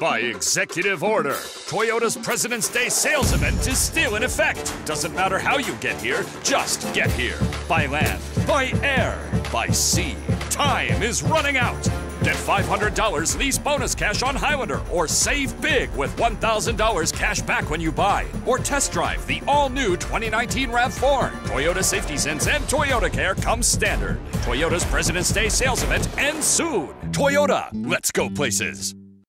By executive order, Toyota's President's Day sales event is still in effect. Doesn't matter how you get here, just get here. By land, by air, by sea. Time is running out. Get $500 lease bonus cash on Highlander or save big with $1,000 cash back when you buy. Or test drive the all new 2019 RAV4. Toyota Safety Sense and Toyota Care come standard. Toyota's President's Day sales event ends soon. Toyota, let's go places.